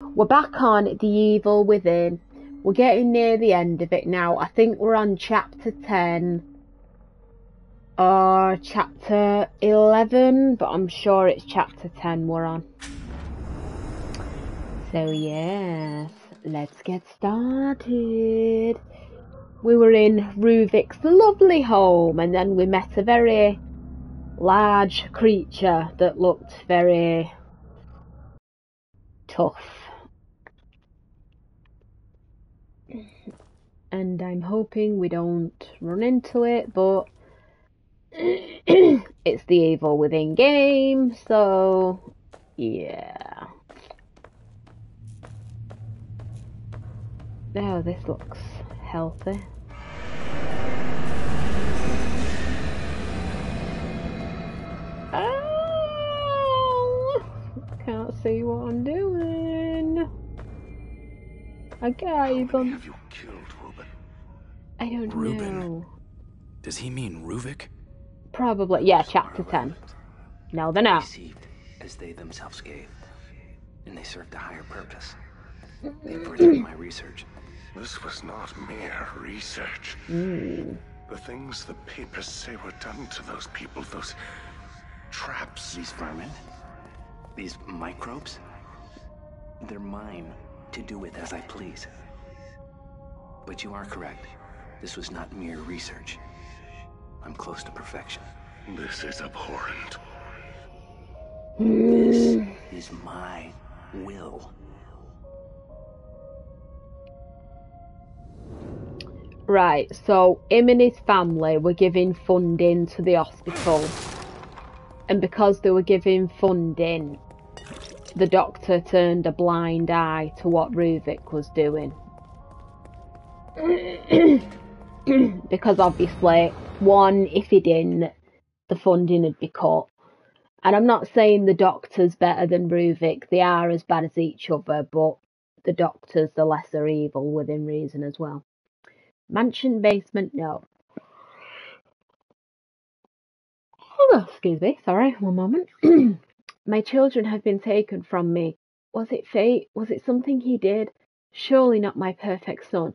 We're back on The Evil Within. We're getting near the end of it now. I think we're on chapter 10 or chapter 11, but I'm sure it's chapter 10 we're on. So, yes, let's get started. We were in Ruvik's lovely home, and then we met a very large creature that looked very tough. And I'm hoping we don't run into it, but it's the evil within game, so yeah. Oh, this looks healthy. Oh, can't see what I'm doing. I you killed I don't Ruben. know. Does he mean Ruvik? Probably, yeah, chapter 10. No, they're not. Received as they themselves gave, and they served a higher purpose. They birthed my research. This was not mere research. Mm. The things the papers say were done to those people, those traps. These vermin, these microbes, they're mine to do with as I please. But you are correct. This was not mere research. I'm close to perfection. This is abhorrent. This is my will. Right, so him and his family were giving funding to the hospital. And because they were giving funding, the doctor turned a blind eye to what Ruvik was doing. because obviously, one, if he didn't, the funding would be cut. And I'm not saying the doctor's better than Ruvik, they are as bad as each other, but the doctor's the lesser evil within reason as well. Mansion basement, no. Oh, excuse me, sorry, one moment. My children have been taken from me. Was it fate? Was it something he did? Surely not my perfect son.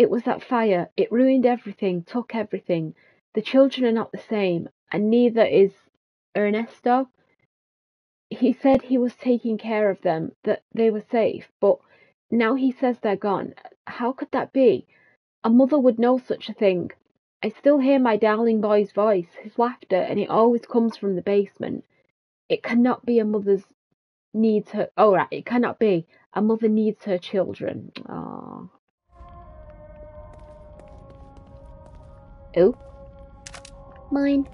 It was that fire. It ruined everything, took everything. The children are not the same, and neither is Ernesto. He said he was taking care of them, that they were safe, but now he says they're gone. How could that be? A mother would know such a thing. I still hear my darling boy's voice, his laughter, and it always comes from the basement. It cannot be a mother's needs her. Oh, right, it cannot be. A mother needs her children. Oh. Oh. Mine.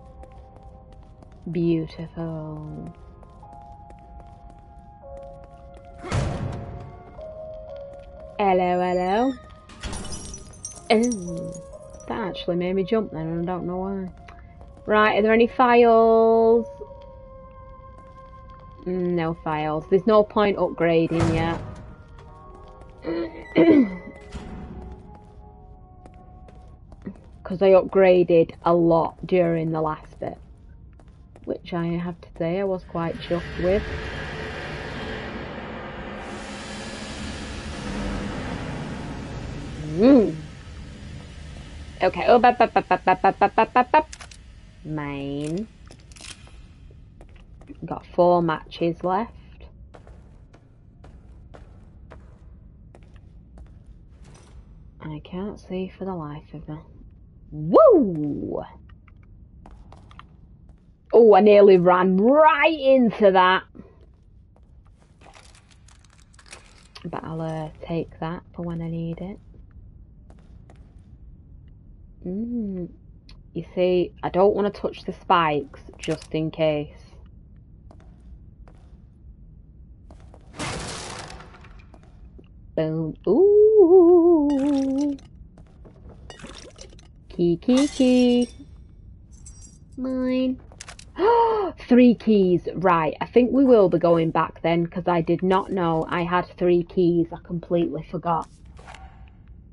Beautiful. Hello, hello. Oh, that actually made me jump then, and I don't know why. Right, are there any files? No files. There's no point upgrading yet. Because I upgraded a lot during the last bit. Which I have to say I was quite chuffed with. Mm. Okay. Oh, bap, bap, bap, bap, bap, bap, bap, bap, bap. Mine. Got four matches left. I can't see for the life of me. Woo! Oh, I nearly ran right into that. But I'll uh, take that for when I need it. Mm. You see, I don't want to touch the spikes just in case. Boom. Ooh. Key, key, key. Mine. three keys. Right, I think we will be going back then because I did not know I had three keys. I completely forgot.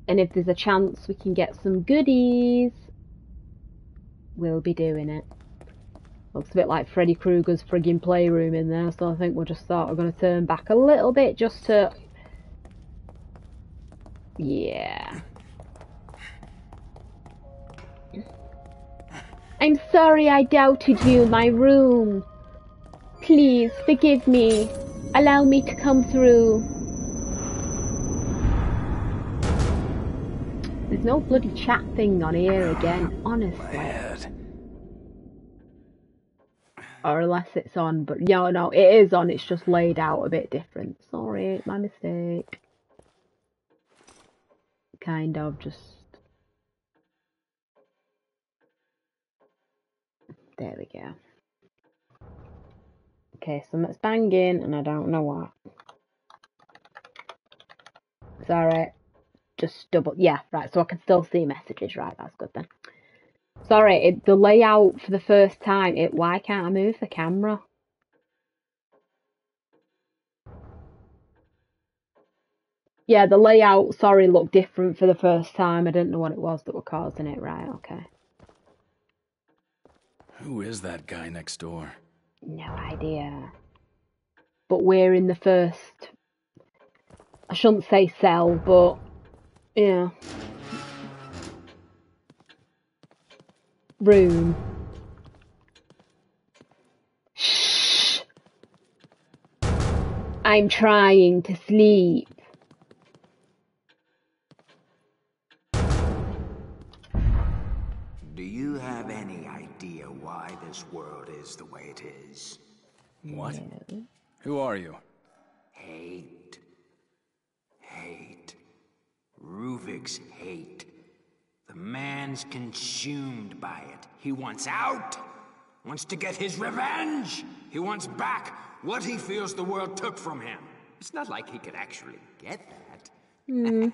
And if there's a chance we can get some goodies, we'll be doing it. Looks a bit like Freddy Krueger's frigging playroom in there, so I think we'll just start. We're going to turn back a little bit just to... Yeah. I'm sorry I doubted you my room. Please, forgive me. Allow me to come through. There's no bloody chat thing on here again, honestly. Head. or unless it's on, but yeah, no, it is on, it's just laid out a bit different. Sorry, my mistake. Kind of just. There we go. Okay, something's banging and I don't know what. Sorry. Just double. Yeah, right, so I can still see messages, right, that's good then. Sorry, it, the layout for the first time, it why can't I move the camera? Yeah, the layout, sorry, looked different for the first time. I didn't know what it was that were causing it. Right, okay. Who is that guy next door? No idea. But we're in the first. I shouldn't say cell, but. Yeah. Room. Shh. I'm trying to sleep. Do you have any is the way it is? What? Who are you? Hate. Hate. Ruvik's hate. The man's consumed by it. He wants out. Wants to get his revenge. He wants back what he feels the world took from him. It's not like he could actually get that. Hmm.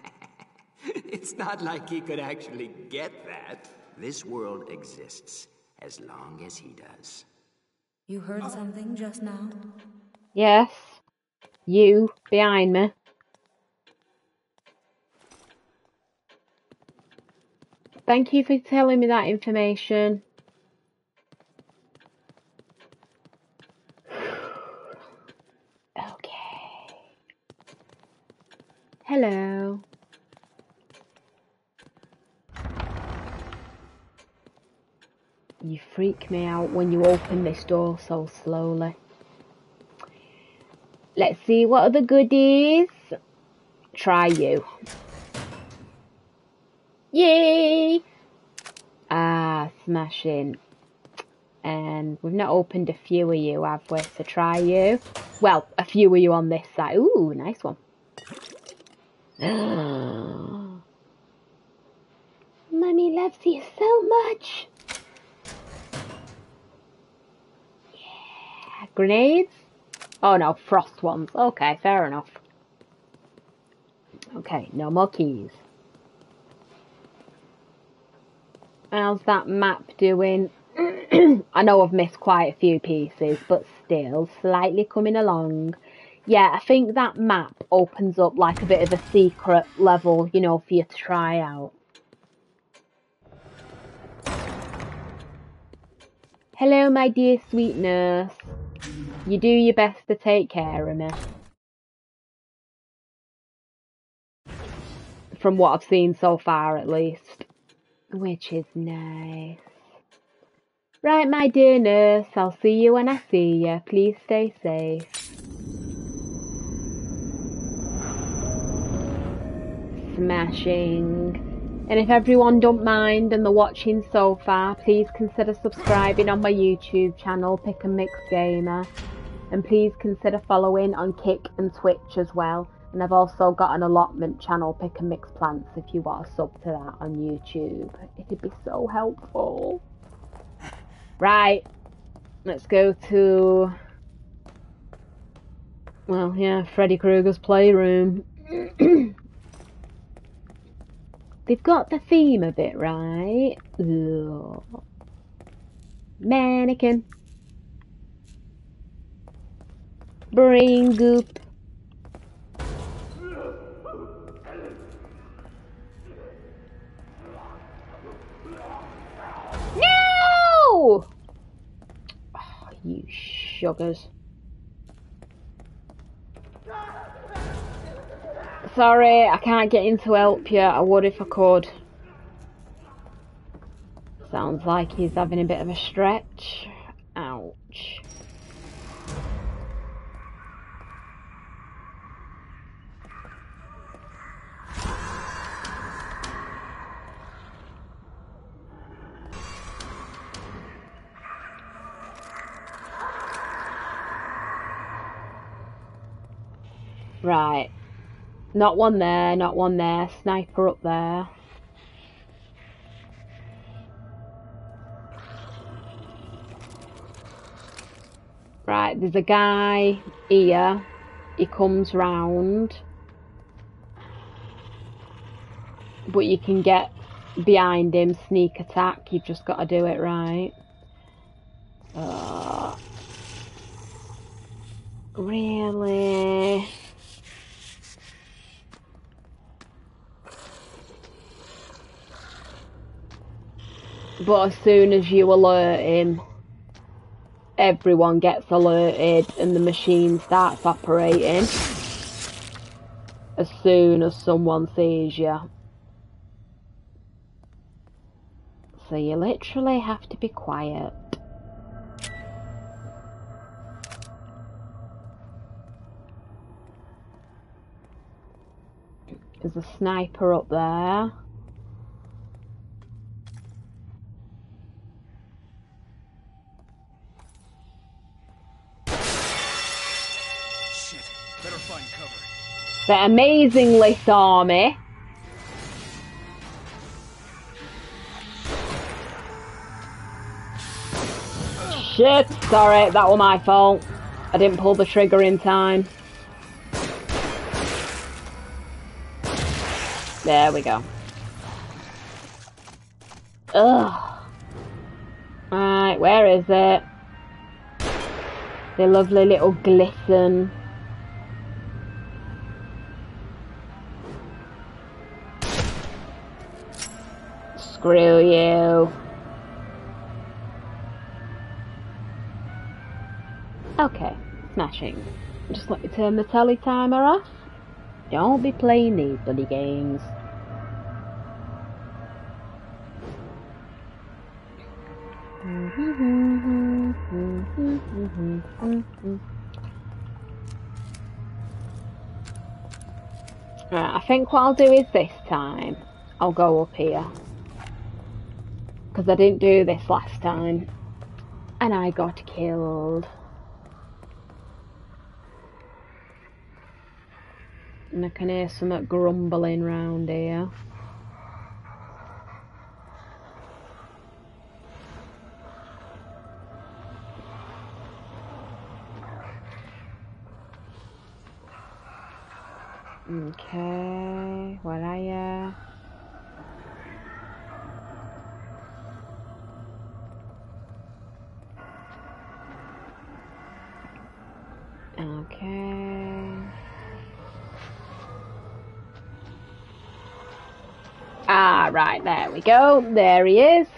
it's not like he could actually get that. This world exists as long as he does. You heard something just now? Yes. You behind me. Thank you for telling me that information. Okay. Hello. You freak me out when you open this door so slowly. Let's see what are the goodies. Try you. Yay! Ah, smashing. And we've not opened a few of you, have we? So try you. Well, a few of you on this side. Ooh, nice one. Mummy loves you so much. Grenades? Oh no, frost ones. Okay, fair enough. Okay, no more keys. How's that map doing? I know I've missed quite a few pieces, but still slightly coming along. Yeah, I think that map opens up like a bit of a secret level, you know, for you to try out. Hello, my dear sweet nurse. You do your best to take care of me. From what I've seen so far, at least. Which is nice. Right, my dear nurse, I'll see you when I see you. Please stay safe. Smashing. And if everyone don't mind and they're watching so far, please consider subscribing on my YouTube channel, Pick and Mix Gamer. And please consider following on Kick and Twitch as well. And I've also got an allotment channel, Pick and Mix Plants, if you want to sub to that on YouTube. It'd be so helpful. Right, let's go to. Well, yeah, Freddy Krueger's playroom. They've got the theme of it, right. Ugh. Mannequin. Brain goop. No! Oh, sugars. Sorry, I can't get in to help you. I would if I could. Sounds like he's having a bit of a stretch. Ouch. Right. Not one there, not one there. Sniper up there. Right, there's a guy here. He comes round. But you can get behind him, sneak attack. You've just got to do it right. Uh, really? But as soon as you alert him, everyone gets alerted and the machine starts operating as soon as someone sees you. So you literally have to be quiet. There's a sniper up there. That amazingly saw me. Shit, sorry, that was my fault. I didn't pull the trigger in time. There we go. Ugh. Right, where is it? The lovely little glisten. Screw you. Okay, smashing. Just let me turn the telly timer off. Don't be playing these bloody games. Right, I think what I'll do is this time, I'll go up here. Because I didn't do this last time. And I got killed. And I can hear something grumbling round here. Okay, where right, there we go. There he is.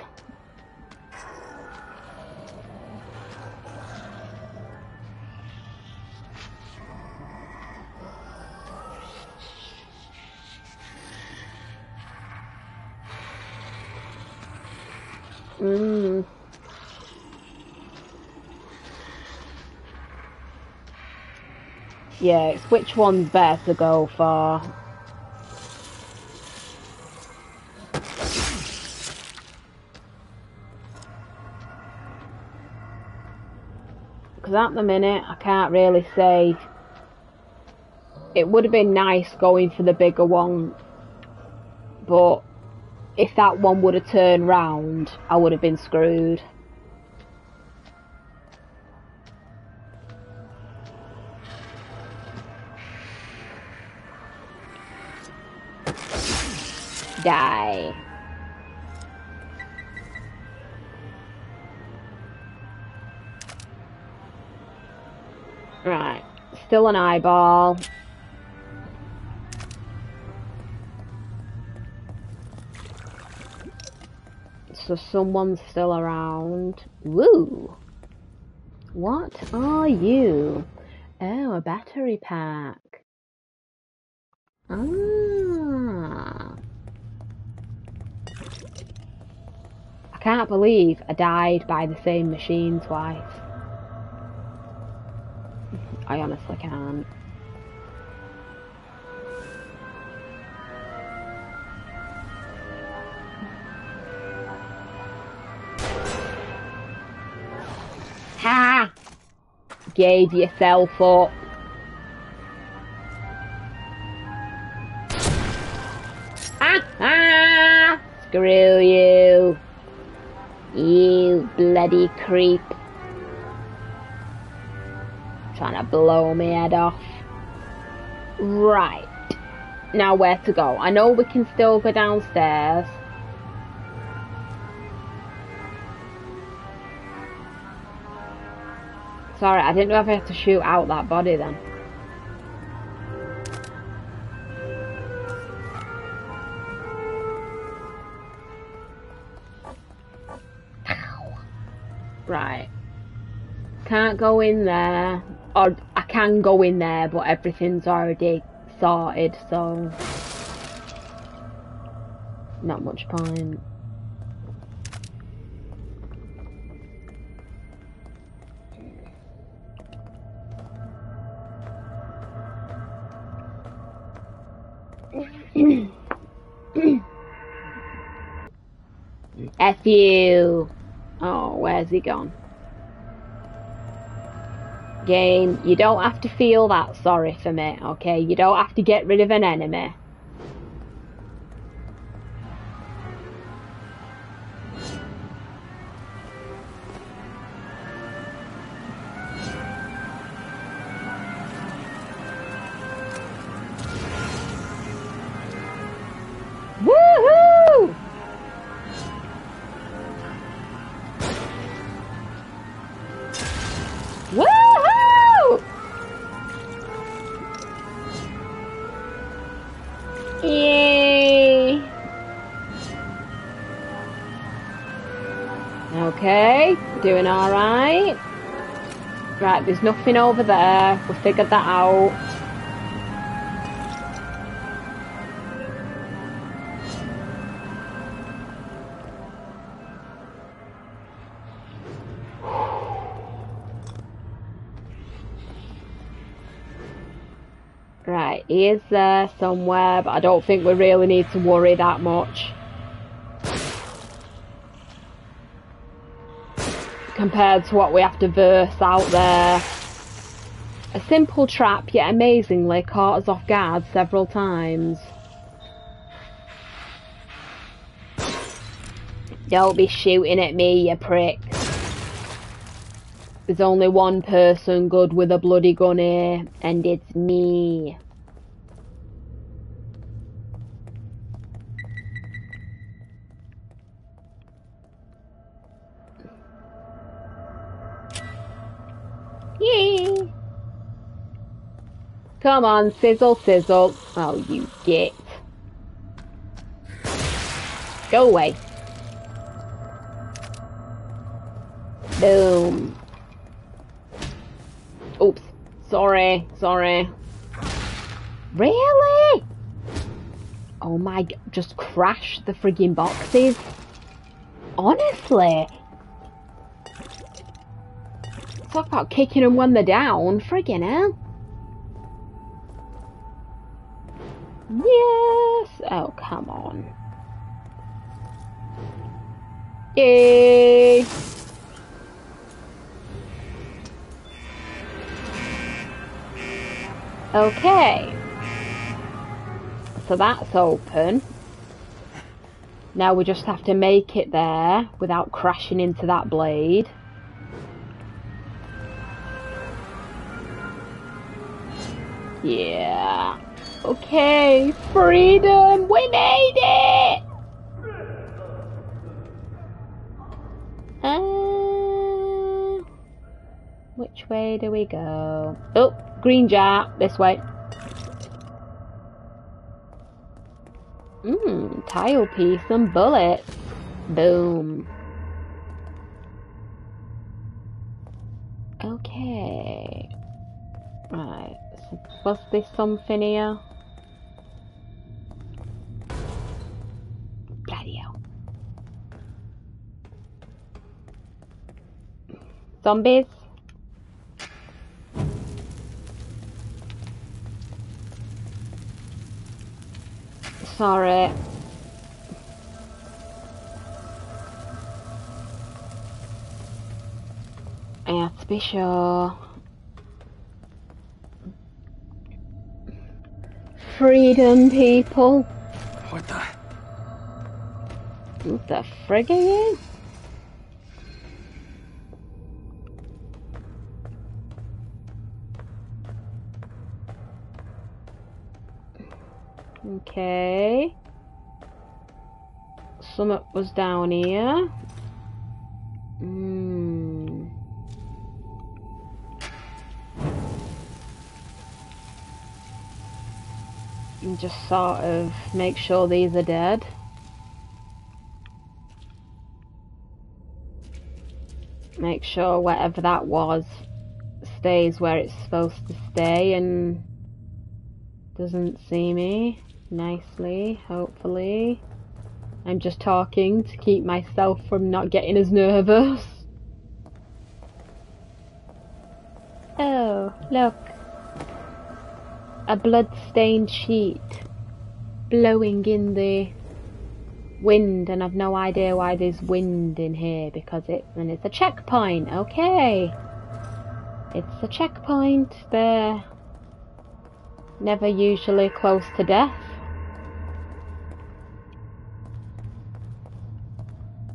Mm. Yeah, it's which one's better to go for. Because at the minute, I can't really say. It would have been nice going for the bigger one, but if that one would have turned round, I would have been screwed. Still an eyeball. So someone's still around. Woo! What are you? Oh, a battery pack. Ah. I can't believe I died by the same machine twice. I honestly can't. Ha! Gave yourself up. Ah! Ah! Screw you. You bloody creep. Trying to blow me head off. Right. Now where to go? I know we can still go downstairs. Sorry, I didn't know if I had to shoot out that body then. Ow. Right. Can't go in there. Or I can go in there, but everything's already sorted, so... Not much point. F you. Oh, where's he gone? Game, you don't have to feel that sorry for me, okay? You don't have to get rid of an enemy. There's nothing over there. We figured that out. Right, he is there somewhere, but I don't think we really need to worry that much. Compared to what we have to verse out there. A simple trap, yet amazingly caught us off guard several times. Don't be shooting at me, you prick. There's only one person good with a bloody gun here, and it's me. Come on, sizzle, sizzle. Oh, you git. Go away. Boom. Oops. Sorry. Sorry. Really? Oh my just crash the frigging boxes. Honestly. Talk about kicking them when they're down. Friggin' hell. Yes. Oh, come on. Yay. Okay. So that's open. Now we just have to make it there without crashing into that blade. Yeah. Okay, freedom! We made it! Uh, which way do we go? Oh, green jar, this way. Mmm, tile piece and bullets. Boom. Okay. Right. Was this something here? Hell. Zombies? Sorry. I have to be sure. Freedom, people. What the? What the frig are? Okay. Summit was down here. Hmm. And just sort of make sure these are dead. Make sure whatever that was stays where it's supposed to stay and doesn't see me nicely, hopefully. I'm just talking to keep myself from not getting as nervous. Oh, look. A blood-stained sheet blowing in the wind and I've no idea why there's wind in here because it and it's a checkpoint. Okay. It's a checkpoint. They're never usually close to death.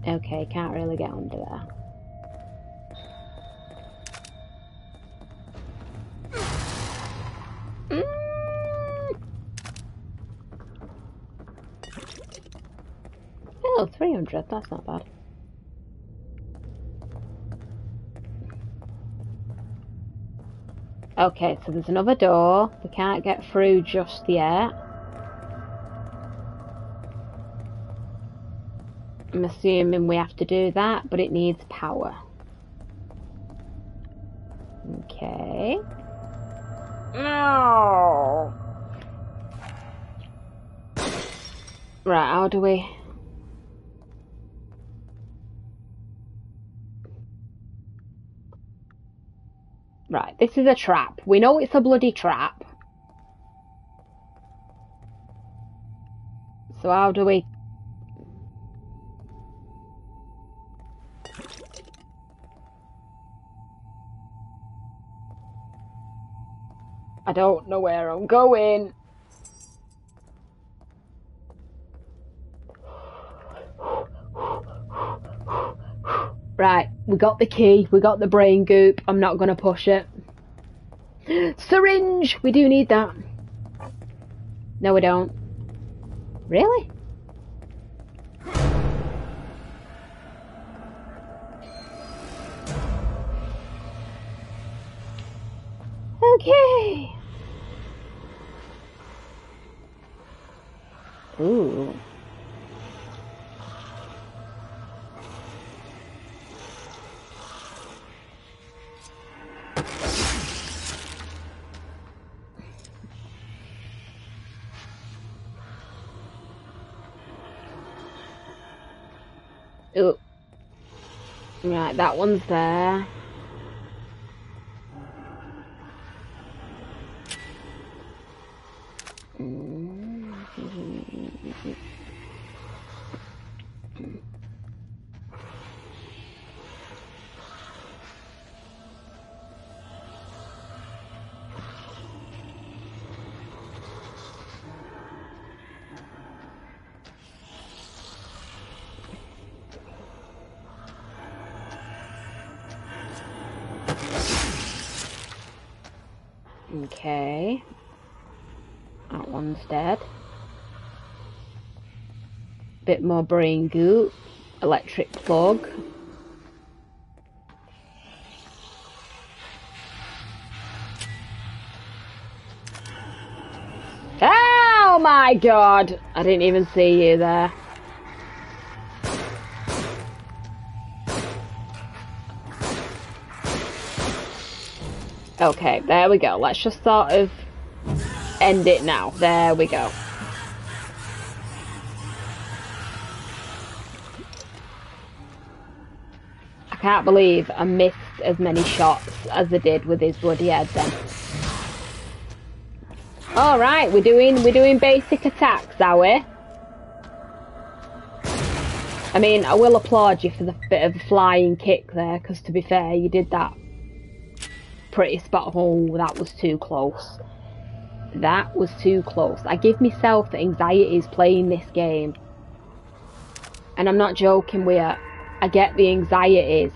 Okay, can't really get under there. Mm. Oh, 300, that's not bad. Okay, so there's another door. We can't get through just yet. I'm assuming we have to do that, but it needs power. Okay. No. Right, how do we... Right, this is a trap. We know it's a bloody trap. So how do we... I don't know where I'm going. We got the key, we got the brain goop. I'm not gonna push it. Syringe! We do need that. No, we don't. Really? Okay. Ooh. That one's there. Bit more brain goo. Electric plug. Oh my god! I didn't even see you there. Okay, there we go. Let's just sort of end it now. There we go. Can't believe I missed as many shots as I did with his bloody head then. Alright, we're doing we're doing basic attacks, are we? I mean, I will applaud you for the bit of a flying kick there, because to be fair, you did that pretty spot. Oh, that was too close. That was too close. I give myself the anxieties playing this game. And I'm not joking with you. I get the anxieties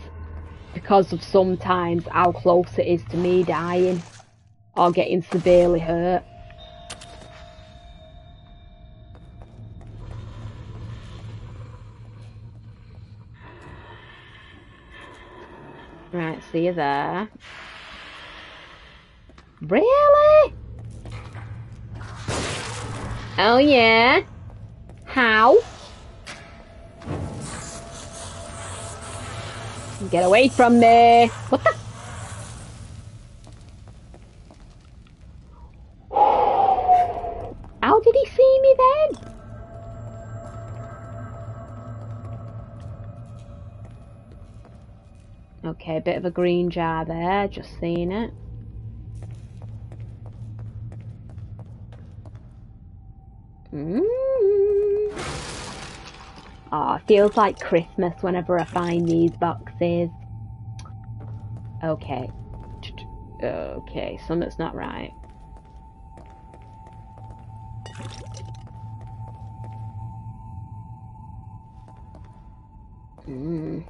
because of sometimes how close it is to me dying or getting severely hurt. Right, see you there. Really? Oh yeah? How? Get away from me! What the? How did he see me then? Okay, a bit of a green jar there, just seeing it. Mm. Oh, feels like Christmas whenever I find these boxes. Okay. Okay, something's not right. Hmm.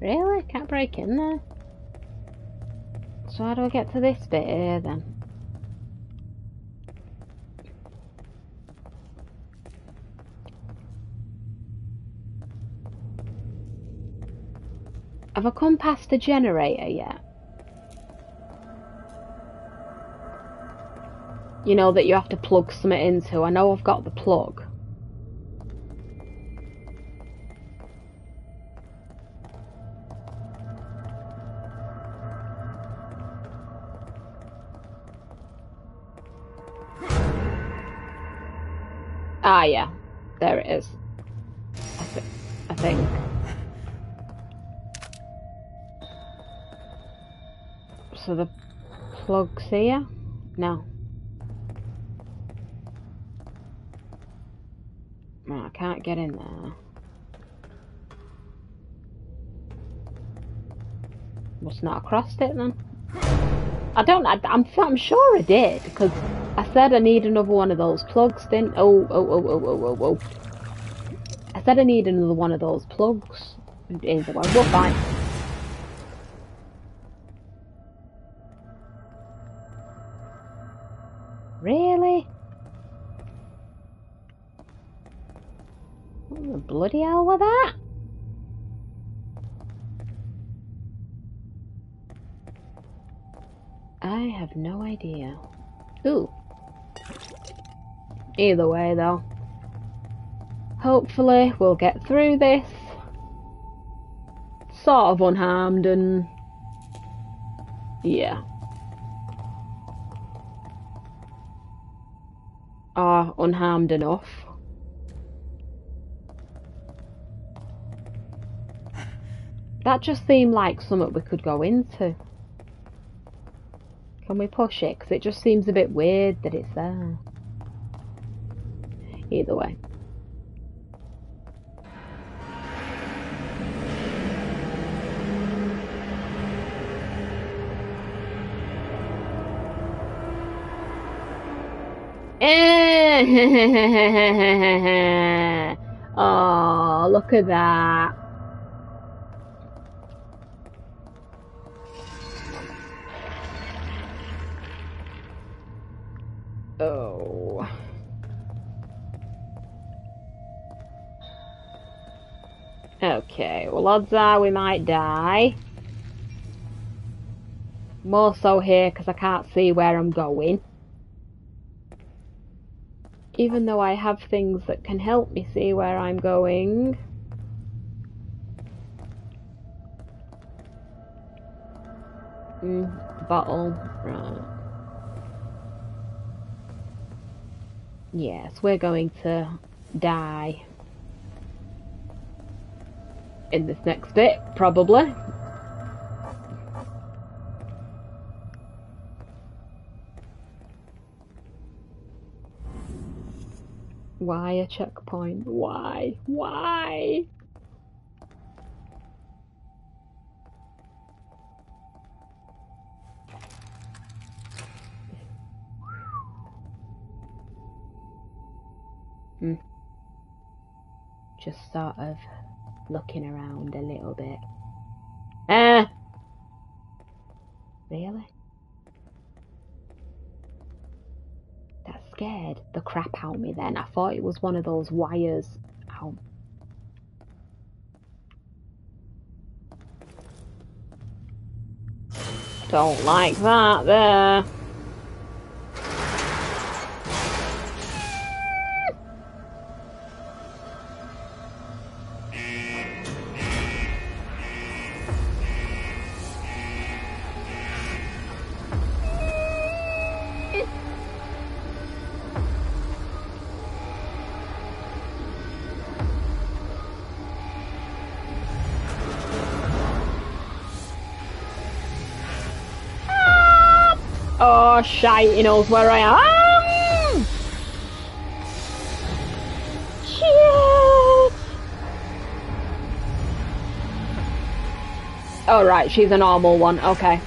Really? Can't break in there? So how do I get to this bit here then? Have I come past the generator yet? You know that you have to plug something into. I know I've got the plug. Ah, yeah. There it is. I, th I think. So the plug's here? No. Oh, I can't get in there. Must not have crossed it then. I don't. I, I'm. I'm sure I did because I said I need another one of those plugs. Didn't? Oh, oh, oh, oh, oh, oh, oh. I said I need another one of those plugs. Either way, we're fine. Bloody hell was that? I have no idea. Ooh. Either way, though. Hopefully, we'll get through this. Sort of unharmed and... Yeah. Or unharmed enough. That just seemed like something we could go into. Can we push it? Because it just seems a bit weird that it's there. Either way. oh, look at that. Oh. Okay, well odds are we might die. More so here because I can't see where I'm going. Even though I have things that can help me see where I'm going. Mm, bottle. Right. Yes, we're going to die in this next bit, probably. Why a checkpoint? Why? Why? Hmm. Just sort of looking around a little bit. Ah! Really? That scared the crap out of me then. I thought it was one of those wires. Ow. Don't like that there. Shite, he knows where I am! Oh, right, she's a normal one, okay.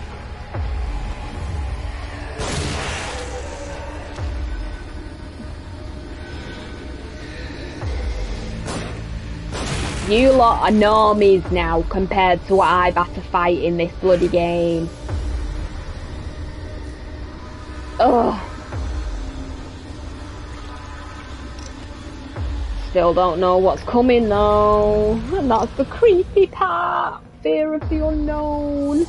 You lot are normies now compared to what I've had to fight in this bloody game. Ugh. Still don't know what's coming though. And that's the creepy part. Fear of the unknown.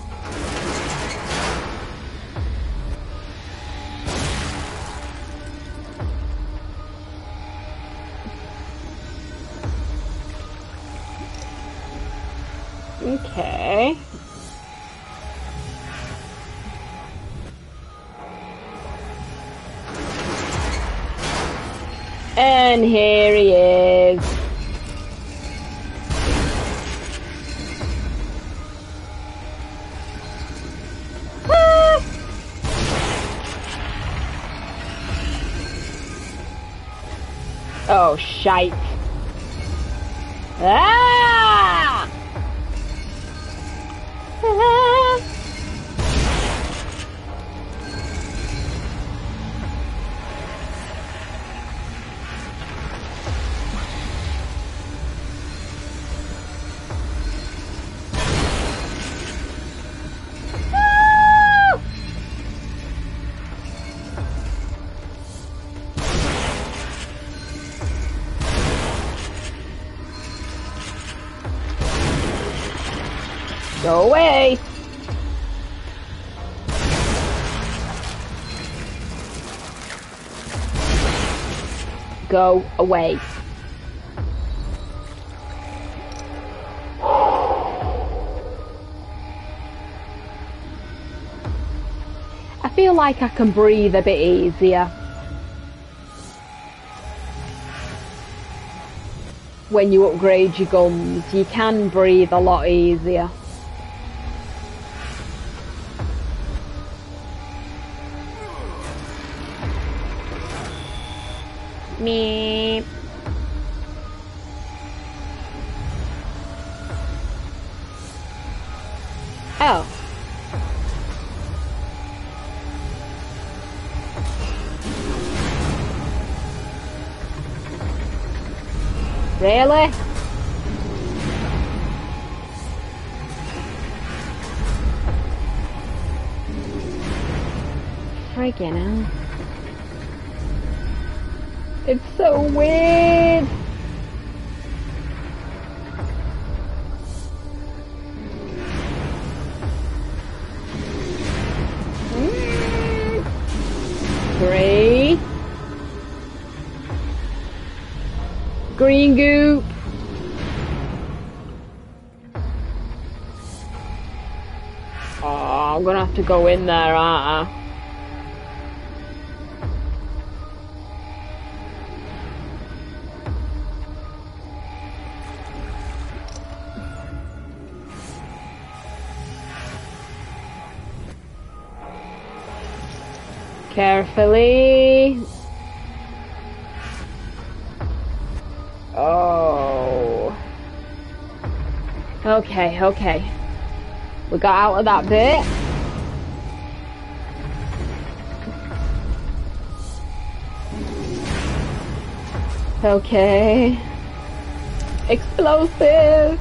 Oh, Go away. Go away. I feel like I can breathe a bit easier. When you upgrade your guns, you can breathe a lot easier. Meep. Oh. Really? Freaking hell. Weird. Gray. Green goop. Aw, I'm gonna have to go in there, aren't I? Carefully. Oh. Okay, okay. We got out of that bit. Okay. Explosive.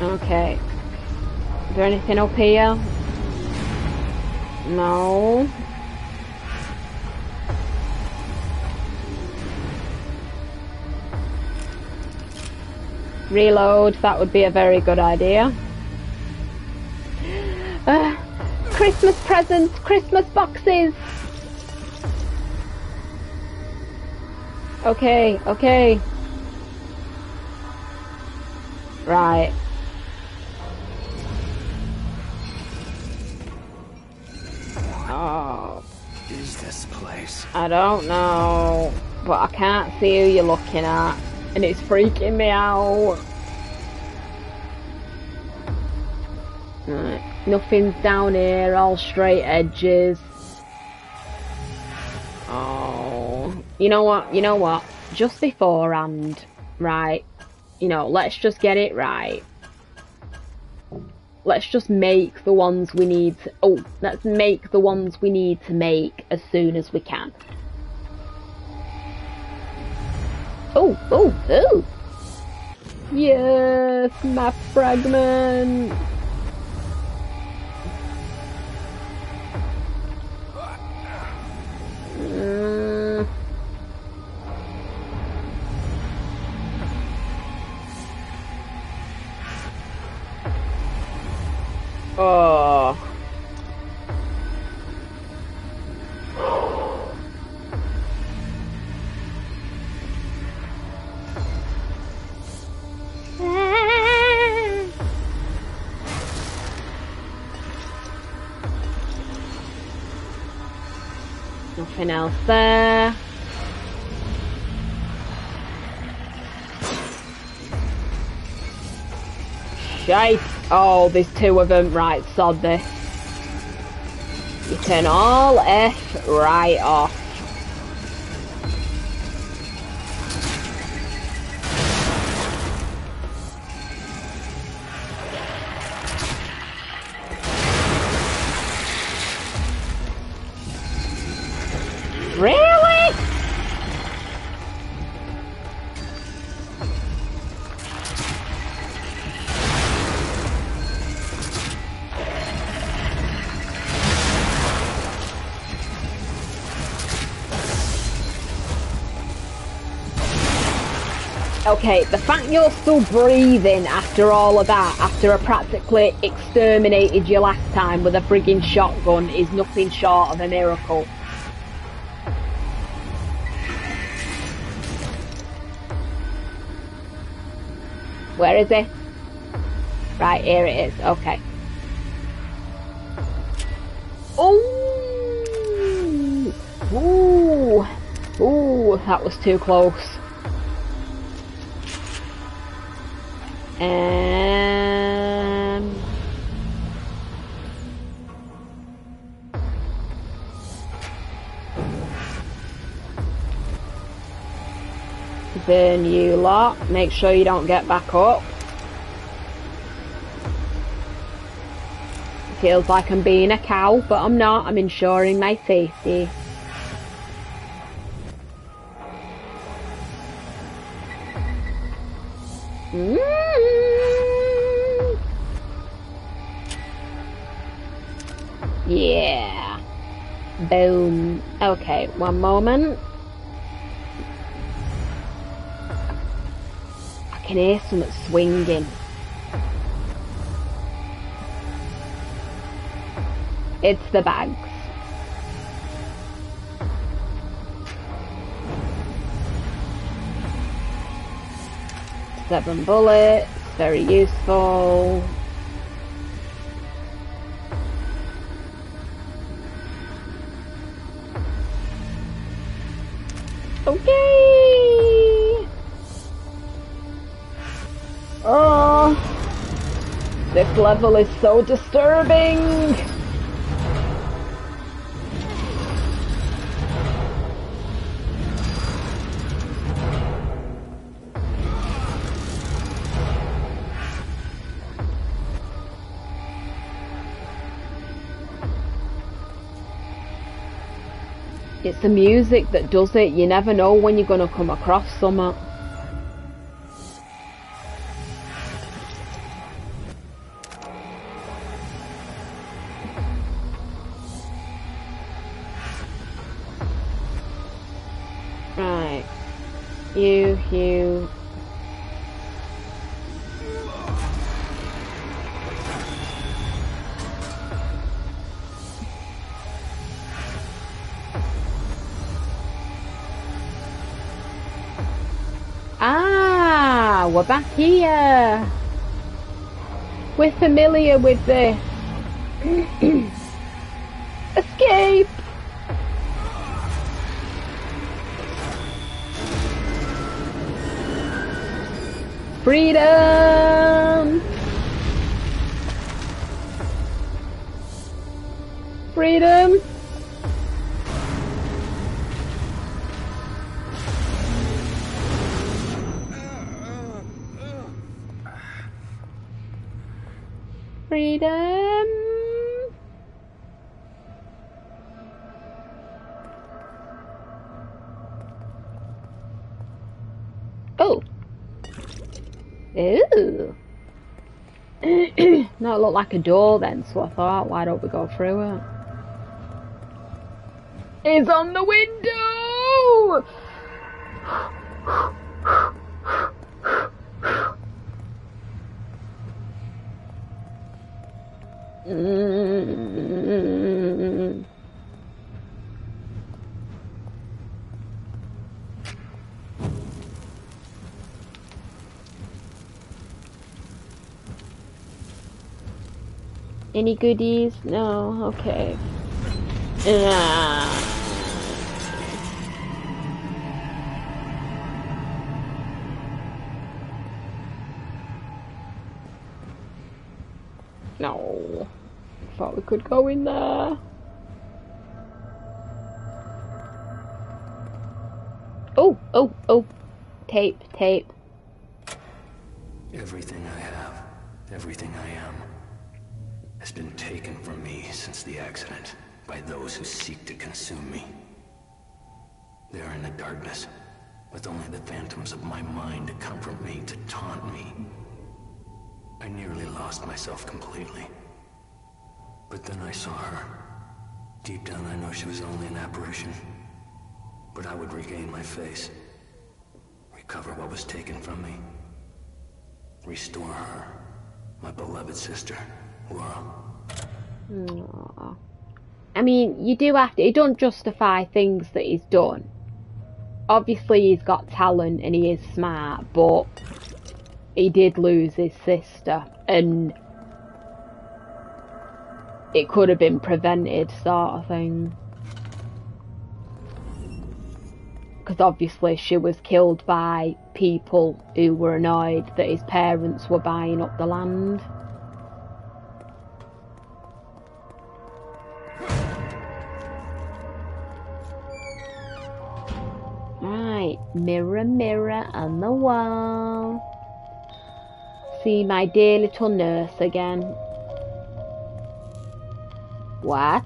Okay. Is there anything up here? No. Reload, that would be a very good idea. Uh, Christmas presents, Christmas boxes! Okay, okay. Right. This place? I don't know. But I can't see who you're looking at. And it's freaking me out. Right. Nothing's down here, all straight edges. Oh. You know what? You know what? Just beforehand, right? You know, let's just get it right. Let's just make the ones we need to, oh, let's make the ones we need to make as soon as we can. Oh, oh, oh! Yes, map fragment! Mm. Oh. Nothing else there. Shite. Oh, there's two of them. Right, sod this. You turn all F right off. Really? Okay, the fact you're still breathing after all of that, after I practically exterminated you last time with a frigging shotgun, is nothing short of a miracle. Where is it? Right, here it is. Okay. Oh! Ooh! Ooh, that was too close. Um... Burn you lot. Make sure you don't get back up. Feels like I'm being a cow, but I'm not. I'm ensuring my safety. Boom. Okay, one moment. I can hear something swinging. It's the bags. Seven bullets, very useful. Okay. Oh, this level is so disturbing. It's the music that does it. You never know when you're going to come across something. Right. You, you. Here. We're familiar with this. Escape! Freedom! Looked like a door then, so I thought, why don't we go through it? It's on the window! Any goodies? No? Okay. Ah. No. Thought we could go in there. Oh, oh, oh. Tape, tape. Darkness, with only the phantoms of my mind to comfort me, to taunt me. I nearly lost myself completely. But then I saw her. Deep down I know she was only an apparition. But I would regain my face. Recover what was taken from me. Restore her, my beloved sister, Laura. Aw. I mean, you do have to. It don't justify things that he's done. Obviously, he's got talent and he is smart, but he did lose his sister, and it could have been prevented, sort of thing. Because obviously, she was killed by people who were annoyed that his parents were buying up the land. Mirror, mirror on the wall. See my dear little nurse again. What?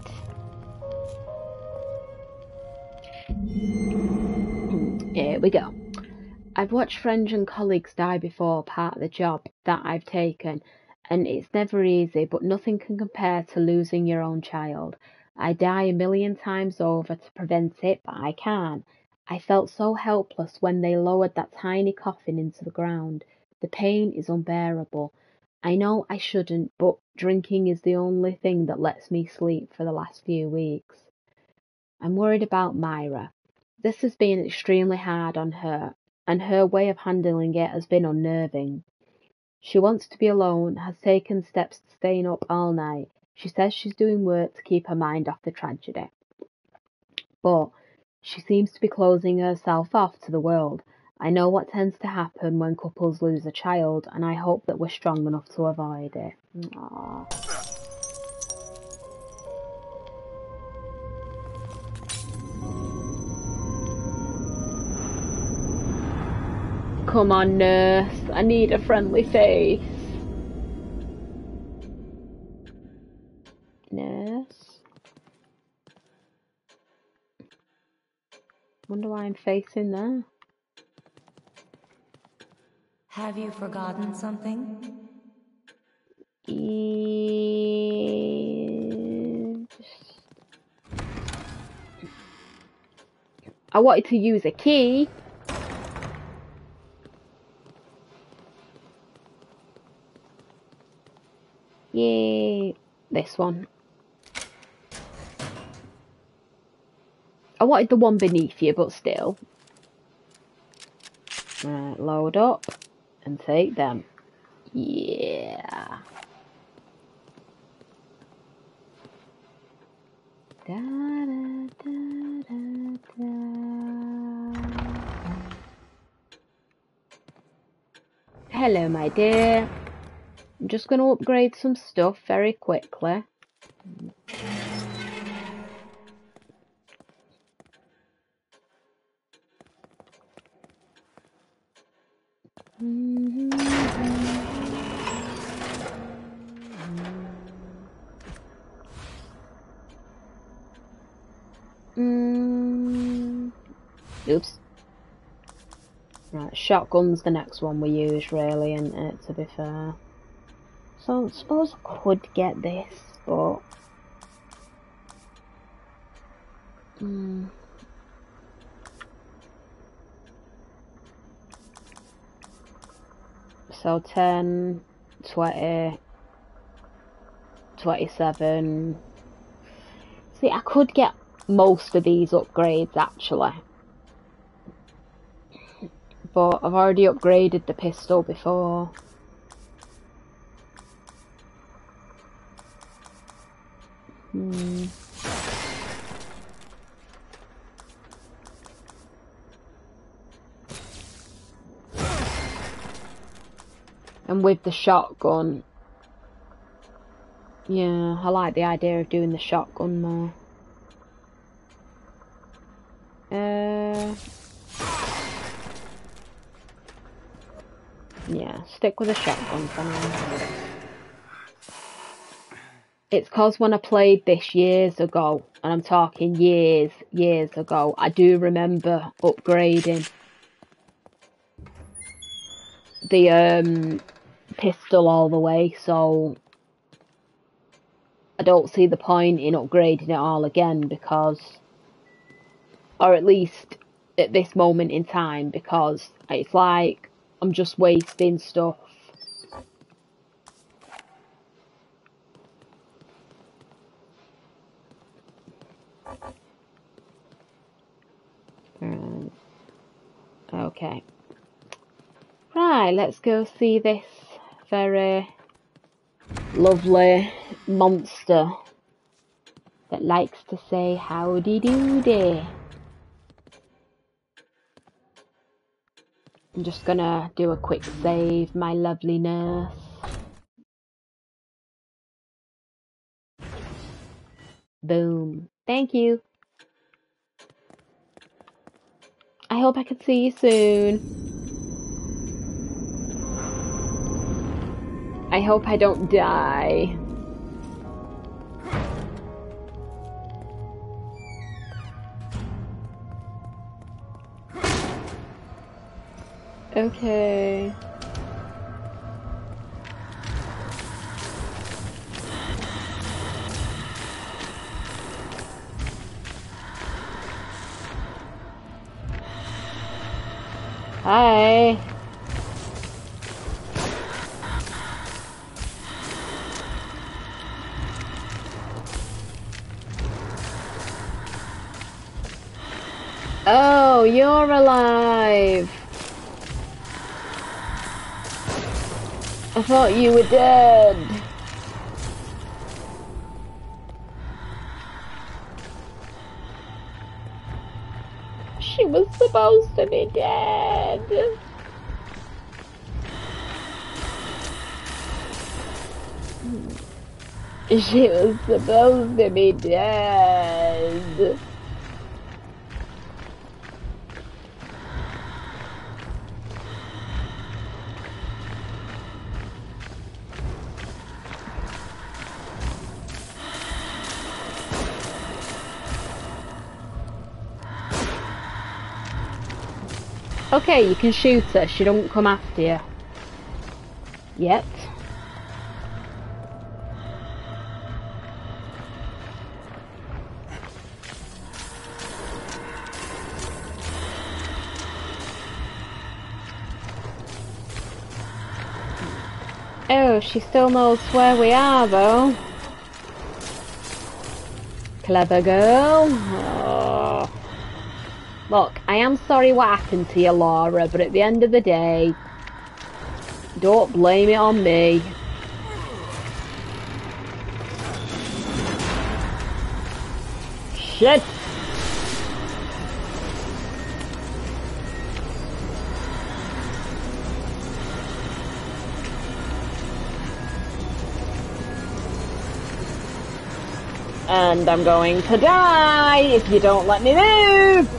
Here we go. I've watched friends and colleagues die before part of the job that I've taken, and it's never easy, but nothing can compare to losing your own child. I die a million times over to prevent it, but I can't. I felt so helpless when they lowered that tiny coffin into the ground. The pain is unbearable. I know I shouldn't, but drinking is the only thing that lets me sleep for the last few weeks. I'm worried about Myra. This has been extremely hard on her, and her way of handling it has been unnerving. She wants to be alone, has taken steps to staying up all night. She says she's doing work to keep her mind off the tragedy. But She seems to be closing herself off to the world. I know what tends to happen when couples lose a child, and I hope that we're strong enough to avoid it. Aww. Come on, nurse. I need a friendly face. Nurse? Wonder why I'm facing there. Have you forgotten something? I wanted to use a key. Yay. This one. I wanted the one beneath you, but still. Right, load up and take them. Yeah. Da, da, da. Hello, my dear. I'm just going to upgrade some stuff very quickly. Shotgun's the next one we use, really, and it, to be fair. So, I suppose I could get this, but... Mm. So 10, 20, 27. See, I could get most of these upgrades actually. But I've already upgraded the pistol before. Hmm. And with the shotgun, yeah, I like the idea of doing the shotgun more. Yeah, stick with the shotgun for now. It's cause when I played this years ago, and I'm talking years, years ago, I do remember upgrading the um, pistol all the way, so I don't see the point in upgrading it all again because, or at least at this moment in time, because it's like I'm just wasting stuff. Okay. Right, let's go see this very lovely monster that likes to say howdy doody. I'm just gonna do a quick save, my lovely nurse. Boom. Thank you. I hope I can see you soon. I hope I don't die. Okay. Hi. Oh, you're alive. I thought you were dead. She was supposed to be dead. She was supposed to be dead. Okay, you can shoot her. She don't come after you. Yet. Oh, she still knows where we are, though. Clever girl. Oh. I am sorry what happened to you, Laura, but at the end of the day, don't blame it on me. Shit! And I'm going to die if you don't let me move!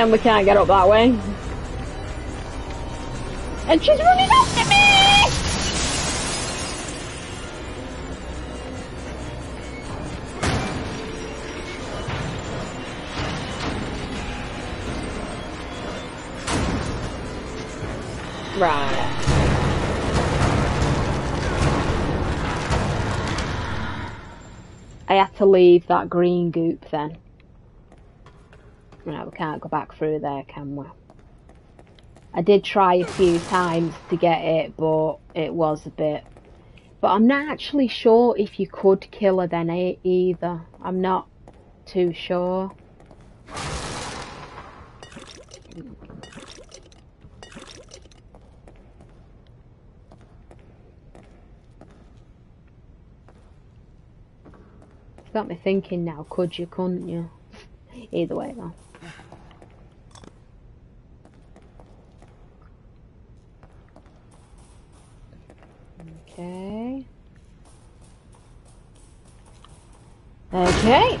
And we can't get up that way. And she's running after me! Right. I had to leave that green goop then. No, we can't go back through there, can we? I did try a few times to get it, but it was a bit... But I'm not actually sure if you could kill her then either. I'm not too sure. Got me thinking now, could you, couldn't you? Either way though. Okay. Okay.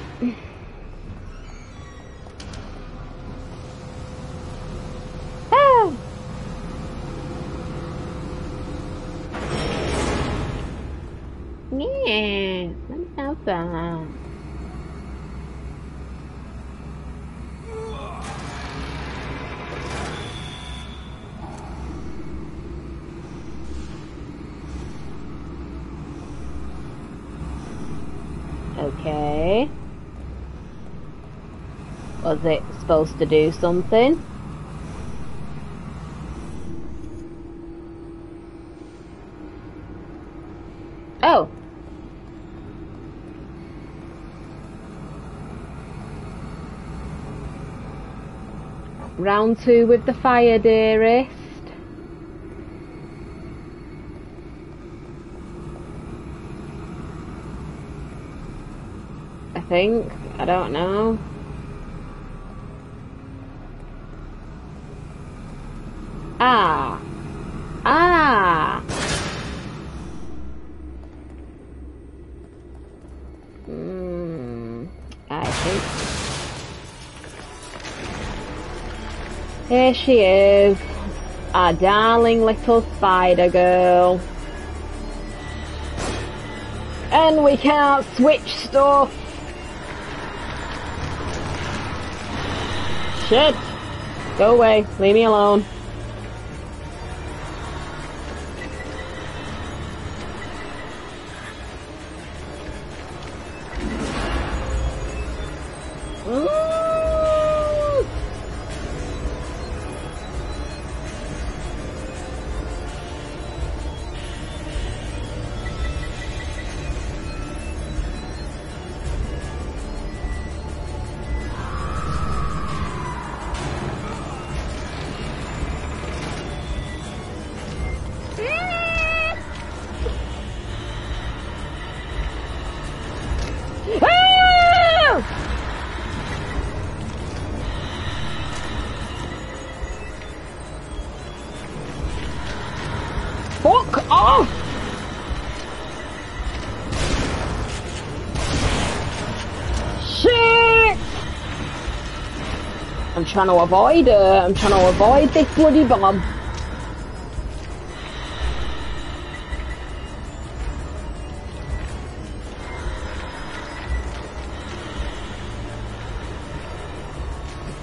Ah! Yeah, let me. Okay. Was it supposed to do something? Oh. Round two with the fire, dearest. I think. I don't know. Ah. Ah. Hmm. I think. Here she is. Our darling little spider girl. And we can't switch stuff. Shit! Go away. Leave me alone. Trying to avoid it. I'm trying to avoid this bloody bomb.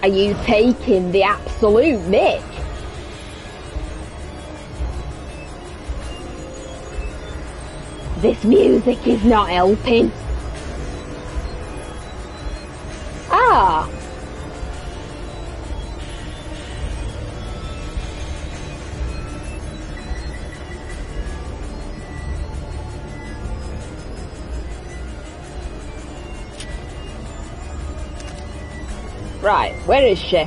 Are you taking the absolute mick? This music is not helping. Right, where is she?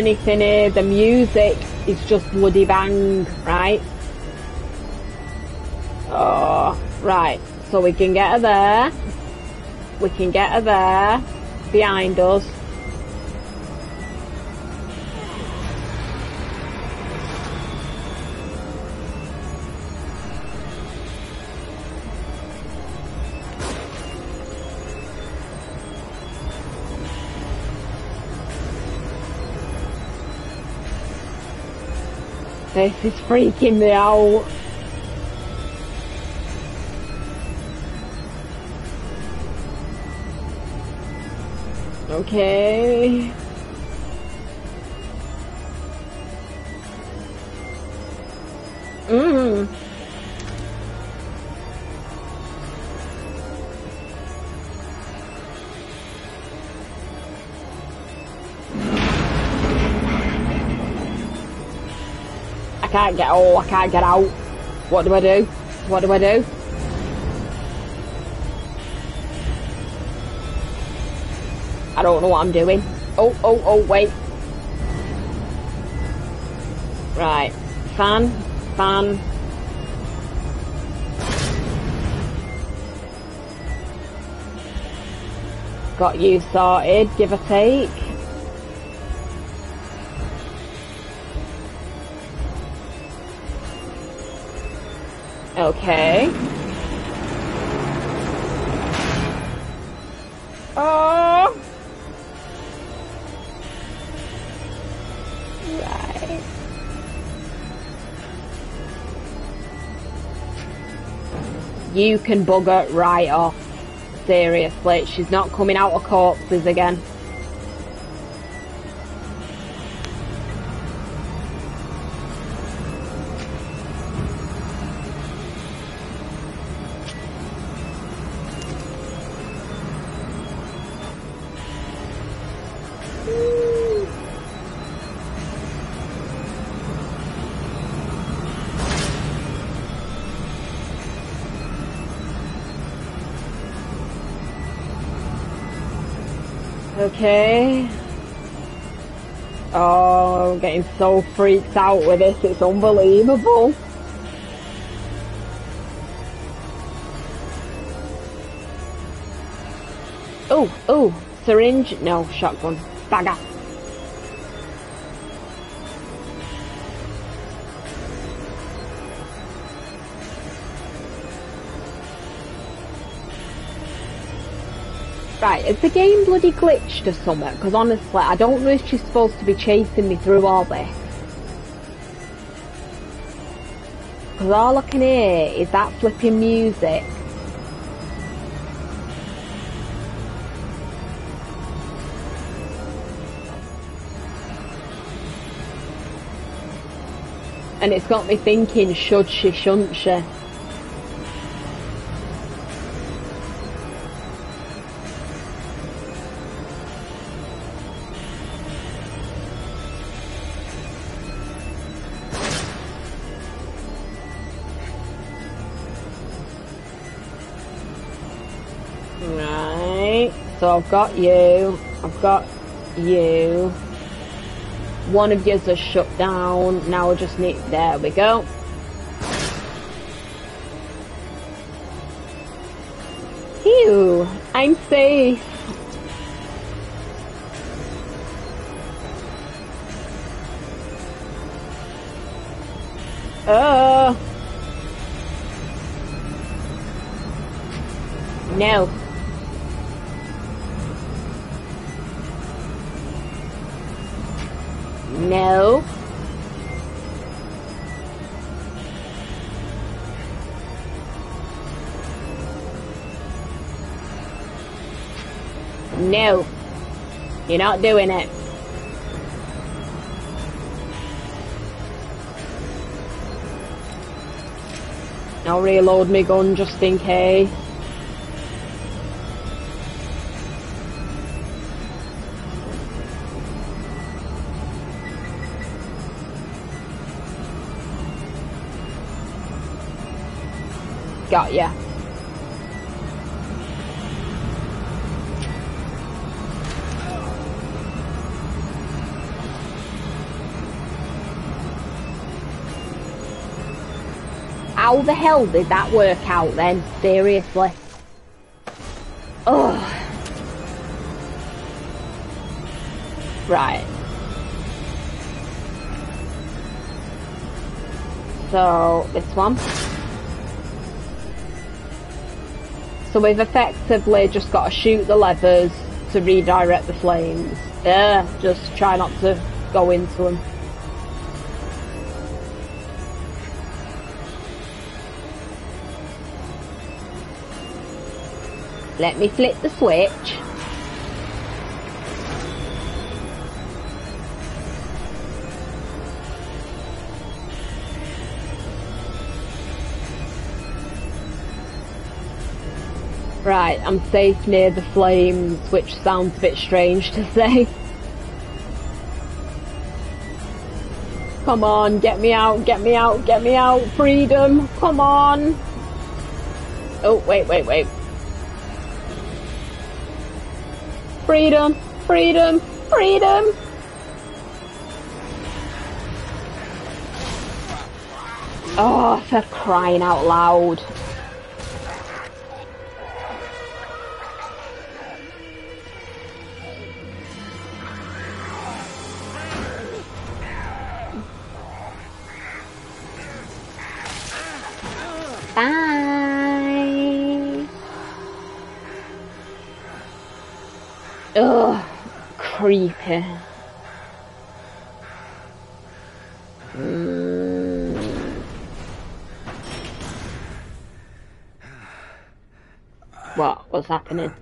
Anything here. The music is just bloody bang, right? Oh, right. So we can get her there. We can get her there. Behind us. This is freaking me out. Okay. Can't get, oh, I can't get out. What do I do? What do I do? I don't know what I'm doing. Oh, oh, oh, wait. Right. Fan, fan. Got you sorted, give or take. Okay. Oh. Right. You can bugger right off. Seriously, she's not coming out of corpses again. So freaked out with this, it's unbelievable. Oh, oh, syringe? No, shotgun. Bagger. Is the game bloody glitched or something? Because honestly, I don't know if she's supposed to be chasing me through all this. Because all I can hear is that flipping music. And it's got me thinking, should she, shouldn't she? I've got you, I've got you. One of yours are shut down, now I just need, there we go. Phew, I'm safe. Uh. No. No. No. You're not doing it. I'll reload my gun just in case. Got ya. How the hell did that work out then? Seriously. Ugh. Right. So, this one. So we've effectively just got to shoot the levers to redirect the flames. Yeah, just try not to go into them. Let me flip the switch. Right, I'm safe near the flames, which sounds a bit strange to say. Come on, get me out, get me out, get me out, freedom, come on. Oh, wait, wait, wait. Freedom, freedom, freedom. Oh, for crying out loud. Bye. Ugh, creepy. Mm. What? What's happening?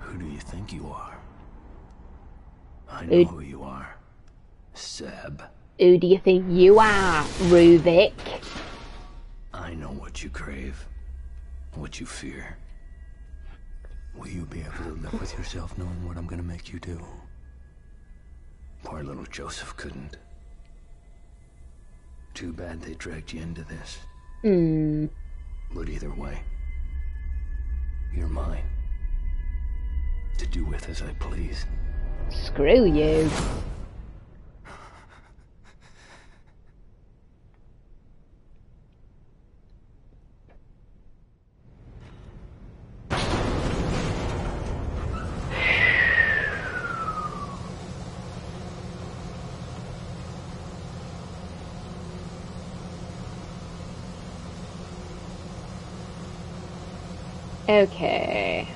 Who do you think you are? I know who you are. Seb. Who do you think you are, Ruvik? I know what you crave. What you fear. Will you be able to live with yourself knowing what I'm gonna make you do? Poor little Joseph couldn't. Too bad they dragged you into this. Hmm. But either way, you're mine. To do with as I please. Screw you. Okay.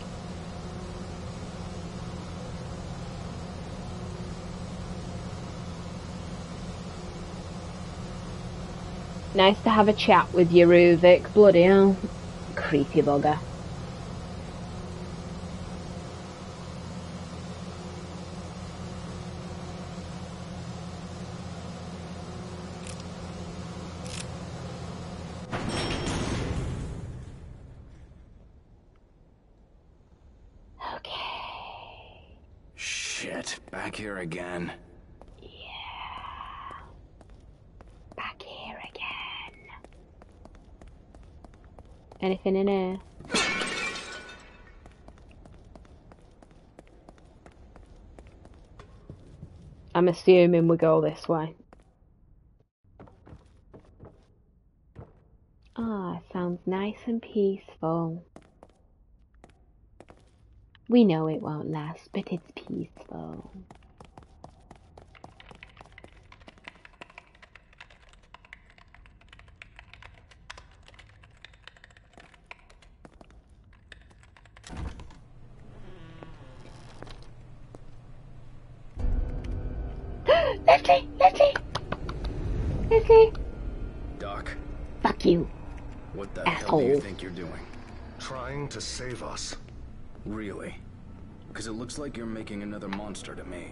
Nice to have a chat with you, Ruvik. Bloody hell. Creepy bugger. Shit, back here again. Back here again. Anything in here? I'm assuming we go this way. Ah, sounds nice and peaceful. We know it won't last, but it's peaceful. To save us. Really? Because it looks like you're making another monster to me.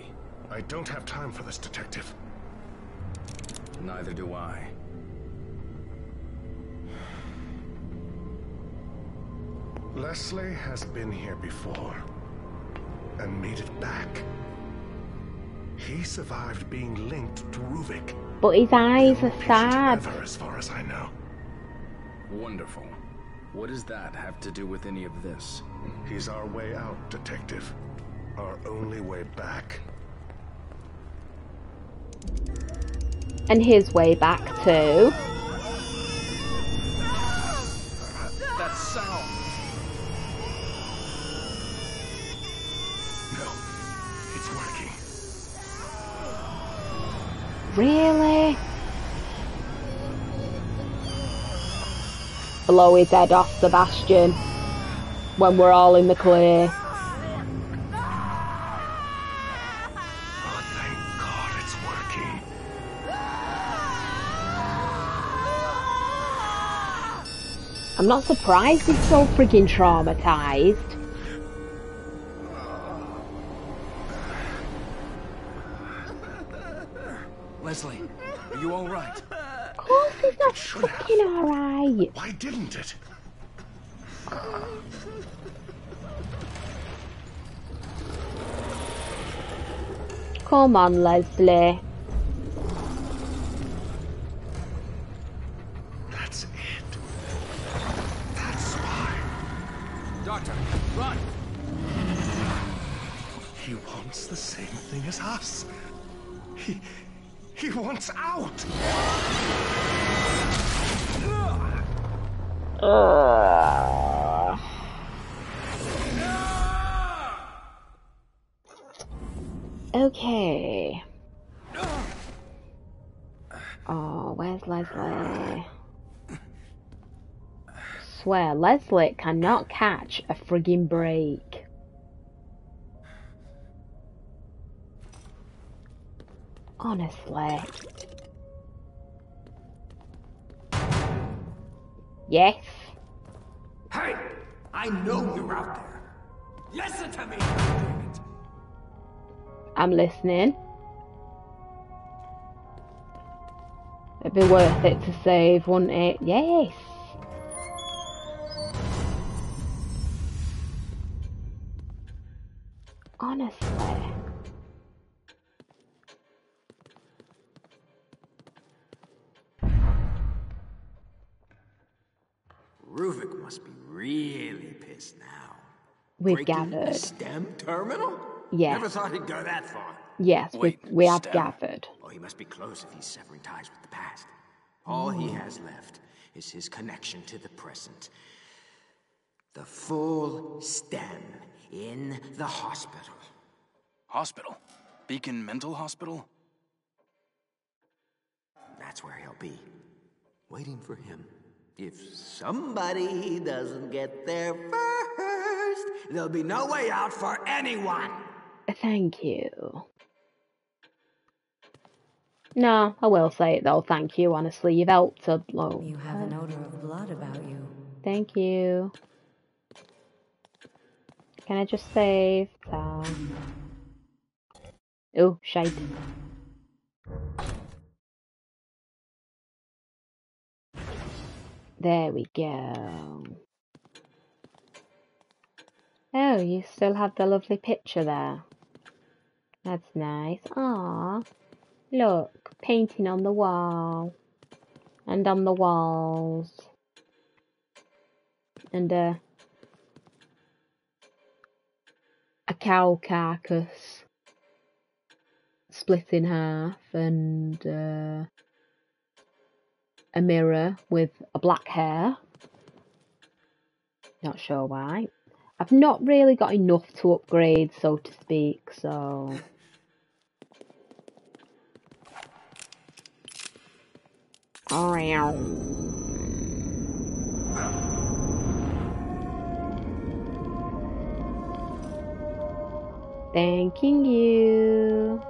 I don't have time for this, Detective. Neither do I. Leslie has been here before. And made it back. He survived being linked to Ruvik. But his eyes are sad. Ever, as far as I know. Wonderful. What does that have to do with any of this? He's our way out, Detective. Our only way back. And his way back too. Blow his head off, Sebastian. When we're all in the clear. Oh, thank God it's working. I'm not surprised he's so freaking traumatized. Why didn't it? Come on, Leslie. Okay. Oh, where's Leslie? Swear, Leslie cannot catch a friggin' break. Honestly. Yes. Hey! I know you're out there. Listen to me. I'm listening. It'd be worth it to save, wouldn't it? Yes. Honestly. Ruvik must be really pissed now. We've Breaking the gathered. STEM terminal? Yes. Never thought he'd go that far. Yes, we, Wait, we have Stem. gathered. Oh, he must be close if he's severing ties with the past. All he has left is his connection to the present. The full stem in the hospital. Hospital? Beacon Mental Hospital? That's where he'll be. Waiting for him. If somebody doesn't get there first, there'll be no way out for anyone. Thank you. No, I will say it though, thank you, honestly. You've helped a lot. You have an odor of blood about you. Thank you. Can I just save? Oh, shite. There we go. Oh, you still have the lovely picture there. That's nice. Ah, look, painting on the wall. And on the walls. And uh, a cow carcass split in half and uh, a mirror with a black hair. Not sure why. I've not really got enough to upgrade, so to speak, so. Thanking you.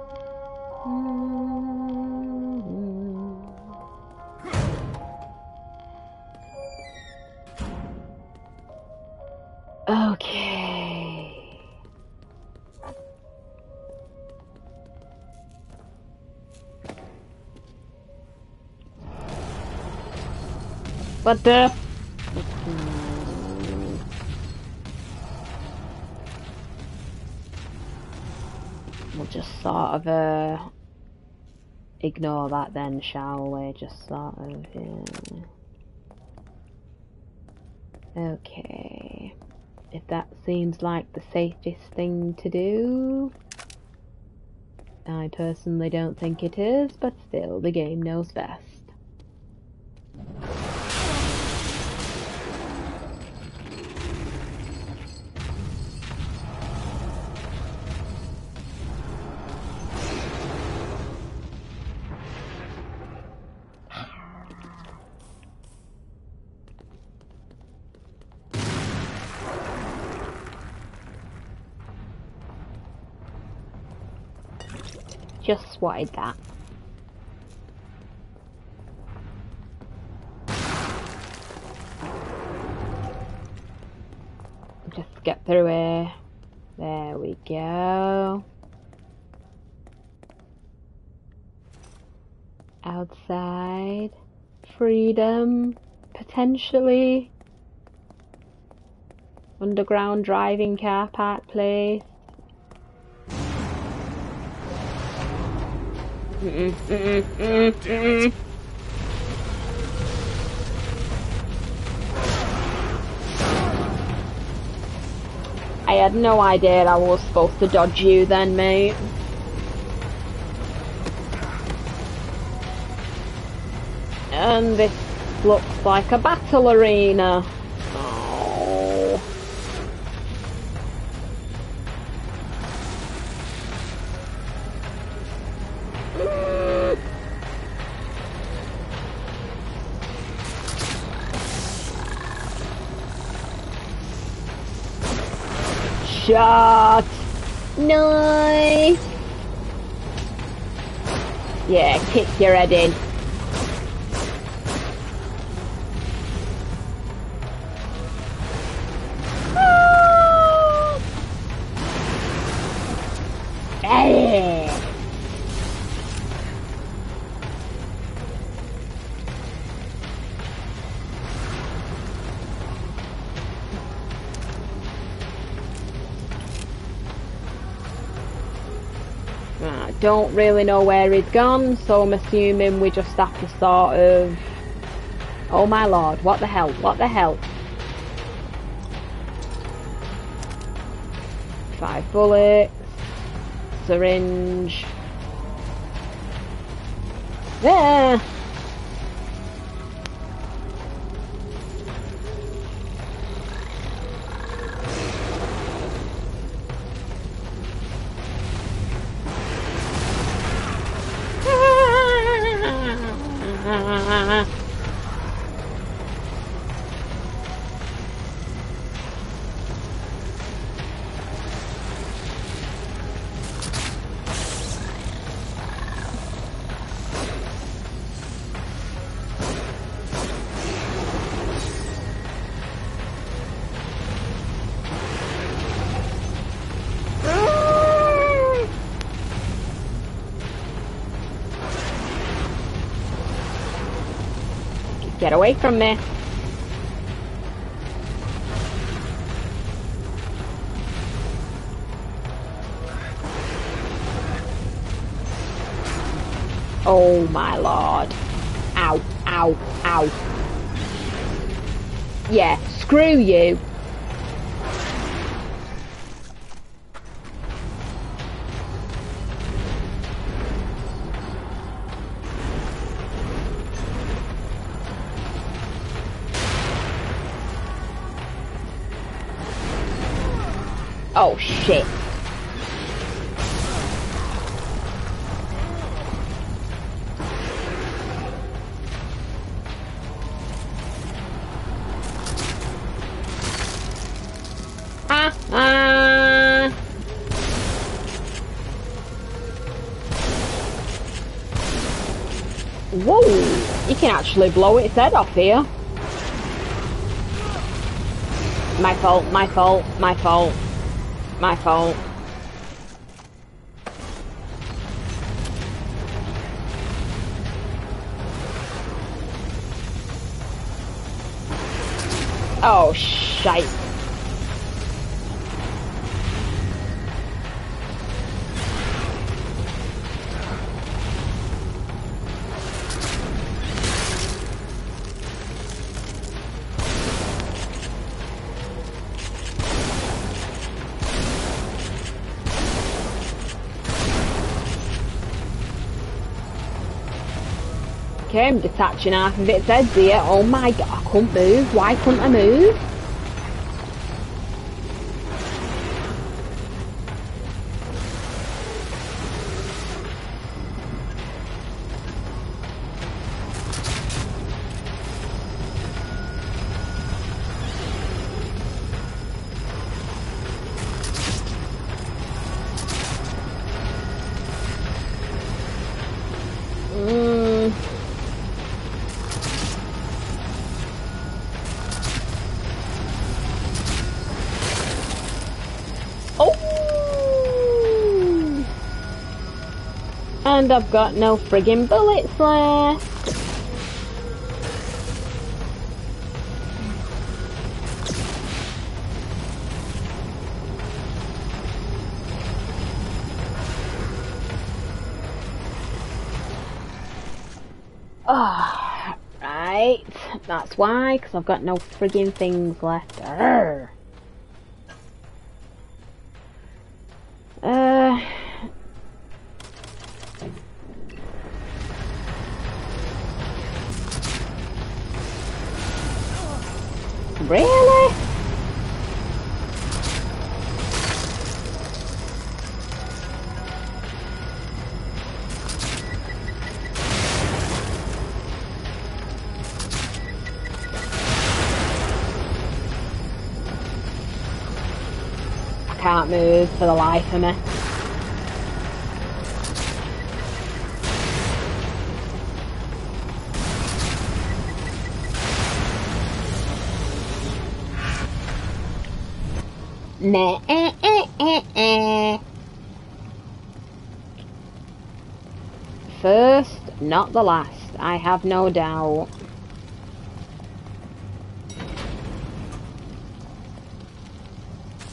What the? We'll just sort of uh, ignore that then, shall we? Just sort of, yeah. Okay. If that seems like the safest thing to do. I personally don't think it is, but still, the game knows best. Swatted that. Just get through here. There we go. Outside. Freedom. Potentially. Underground driving car park place. I had no idea I was supposed to dodge you then, mate. And this looks like a battle arena. Shot! Nice! Yeah, kick your head in. Don't really know where he's gone, so I'm assuming we just have to sort of... Oh my lord, what the hell, what the hell? Five bullets. Syringe. There! Get away from me. Oh my lord. Ow, ow, ow. Yeah, screw you. Uh, uh. Whoa, you can actually blow its head off here. My fault, my fault, my fault, my fault. Oh, shite. Okay, I'm detaching half of its head here. Oh my god, I couldn't move. Why couldn't I move? And I've got no friggin' bullets left. Oh, right. That's why, because I've got no friggin' things left. Can't move for the life of me. First, not the last, I have no doubt.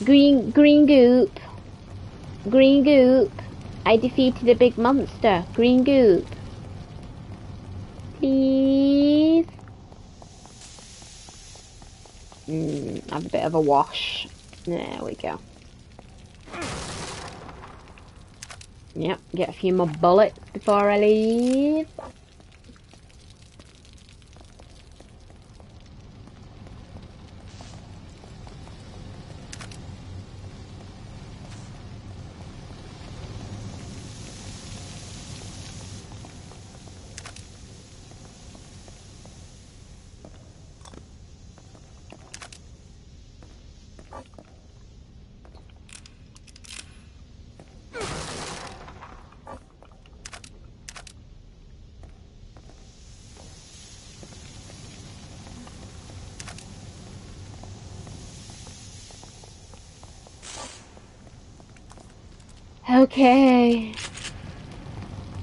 Green, green goop. Green goop. I defeated a big monster. Green goop. Please. Mm, have a bit of a wash. There we go. Yep, get a few more bullets before I leave. Okay.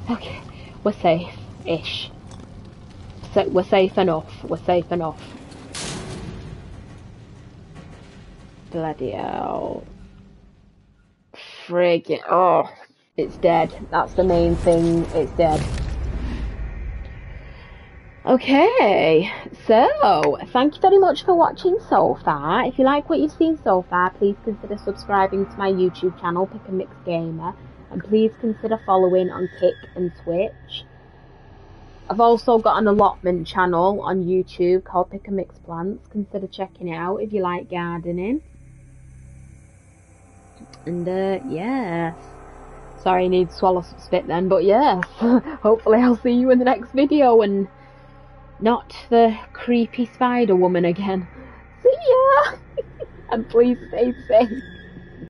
Okay. We're safe-ish. So we're safe enough. We're safe enough. Bloody hell. Friggin' oh it's dead. That's the main thing, it's dead. Okay, so thank you very much for watching so far. If you like what you've seen so far, please consider subscribing to my YouTube channel, Pick a Mix Gamer, and please consider following on Kick and Twitch. I've also got an allotment channel on YouTube called Pick a Mix Plants. Consider checking it out if you like gardening. And uh, yes. Sorry, I need to swallow some spit then, but yes. Hopefully I'll see you in the next video and not the creepy spider woman again. See ya! and please stay safe.